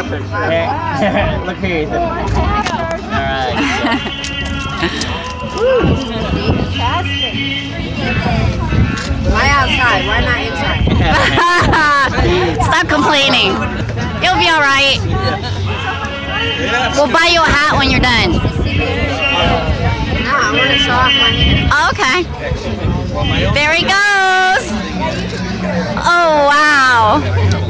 Look here, Ethan. Alright. Why outside? Why not inside? Stop complaining. You'll be all right. We'll buy you a hat when you're done. No, I want to show off my hair. Okay. There he goes. Oh, wow.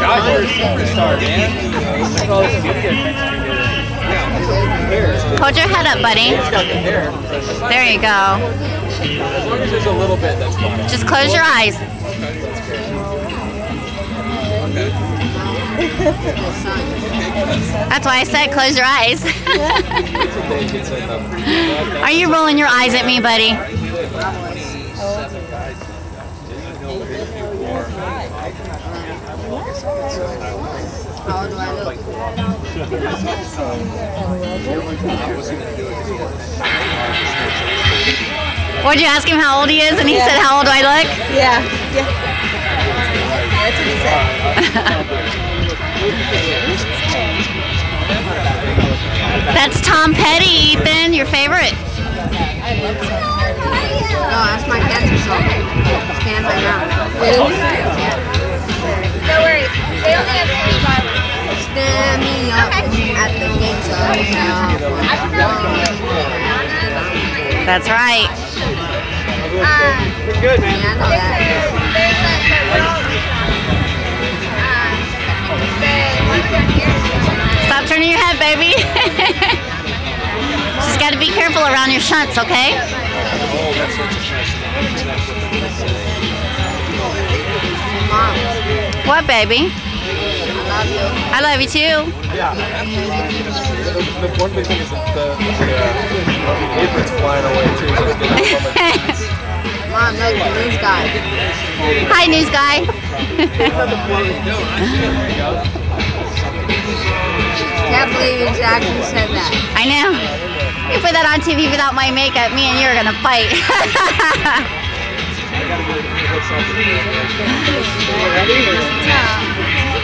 Josh, a superstar, man. Hold your head up, buddy. He's got the hair. There you go. As long as there's a little bit, that's fine. Just close your eyes. That's why I said close your eyes. Are you rolling your eyes at me, buddy? How do I look? What'd you ask him how old he is? And he said, How old do I look? Yeah. Yeah. That's what he said. That's Tom Petty, Ethan, your favorite. No, that's my cancer song. Stand my ground. That's right. Uh, good, man. Stop turning your head, baby. Just got to be careful around your shunts, okay? What, baby? I love you. I love you too. Yeah. The, the one big thing is that the, the, the apron's flying away, too. So it's getting Mom, look, the news guy. Hi, news guy. Can't believe you actually said that. I know. You put that on TV without my makeup, me and you are gonna fight.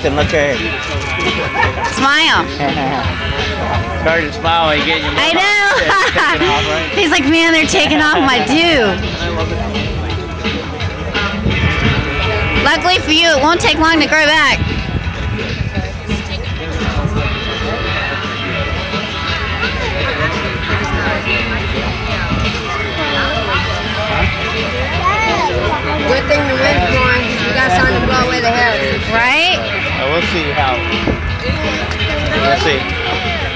Ethan, look at her. Smile. Started to smile when you get your I Taking off, know. right? He's like, man, they're taking off my do. Luckily for you, it won't take long to grow back. Good thing the wind's blowing because we got something to blow away the hair. Right? Uh, we'll see how. We'll see.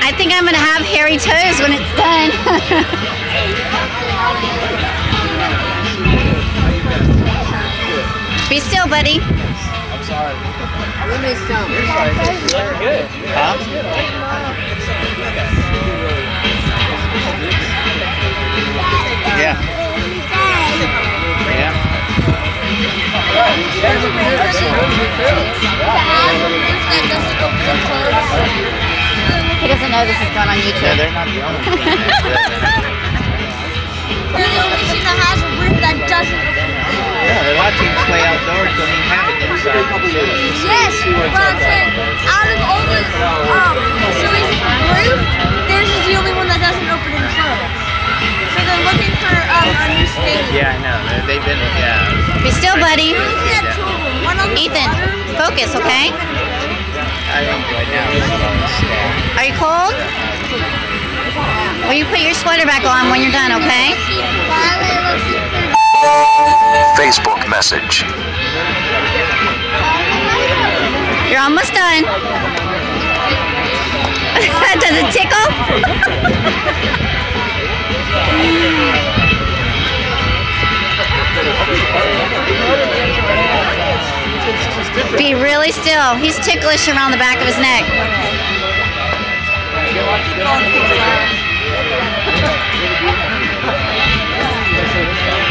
I think I'm gonna have hairy toes when it's done. Be still, buddy. Let me some. Good. Huh? Yeah. Yeah. He know this is going on Yeah, YouTube. they're not the only ones. We're the only team that has a roof that doesn't. Yeah, a lot of teams play outdoors, don't even have it inside. Yes, but I'm saying, out of all the um, facilities with roof, theirs is the only one that doesn't open and close. So they're looking for um, a new stadium. Yeah, I know. They- They've been, yeah. Be still, buddy. They only have two of them. One One on the Ethan, focus, okay? I think right now it's on the staff. Are you cold? Will you put your sweater back on when you're done, okay? Facebook message. You're almost done. Does it tickle? Be really still. He's ticklish around the back of his neck. Be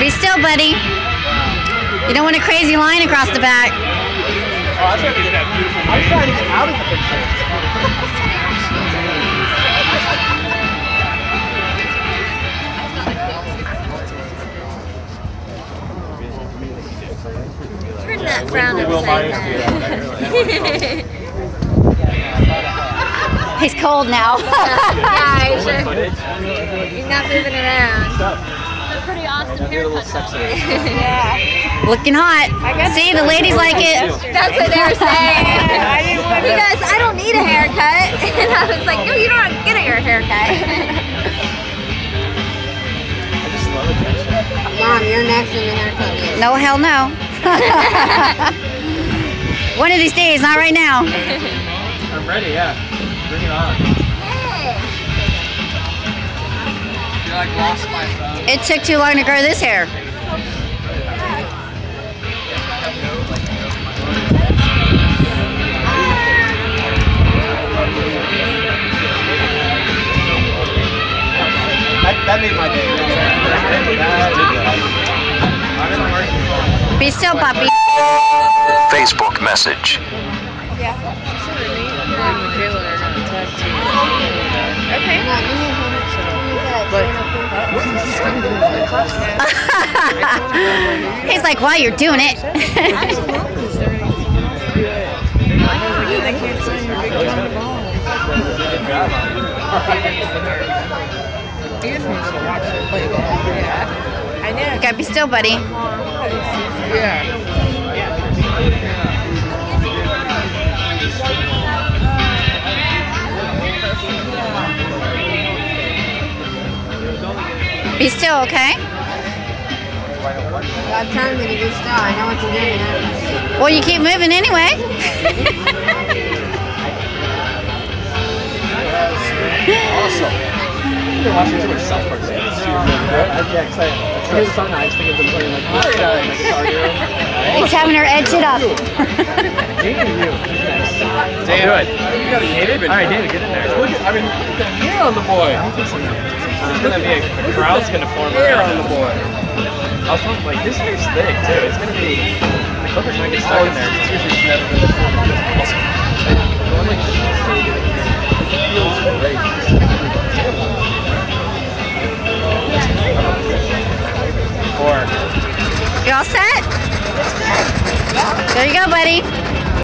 still, buddy. You don't want a crazy line across the back. I'm trying to get out of the picture. cold now. yeah, he's, he's not moving around. Pretty awesome Get a little sexy. yeah. Looking hot. See, the ladies like it. That's what they were saying. he goes, I don't need a haircut. And I was like, no, you don't get a haircut. I just love attention. Mom, you're next in the haircut list. No, hell no. One of these days, not right now. I'm ready, yeah. Bring it on. You like lost my phone? It took too long to grow this hair. That, that made my day. I'm in a hurry. Be still, puppy. Facebook message. He's like, wow, you're doing it. You gotta be still, buddy. Be still, okay? I'm telling you to be still. I know what you're doing. Well, you keep moving anyway. Awesome. I've watching too much South Park lately. Yeah, excited. Here's the song think of them playing like this guy in the guitar hero. He's having her edge it up. David, you. David. You got David. All right, David, get in there. Look at, I mean, look at the hair on the boy. It's gonna be a, a crowd's gonna form hair on the boy. I was talking like this hair's thick too. It's gonna be the clippers might get stuck oh, in there. It's usually never been awesome. Going like this, it feels great. Four. You all set? There you go, buddy.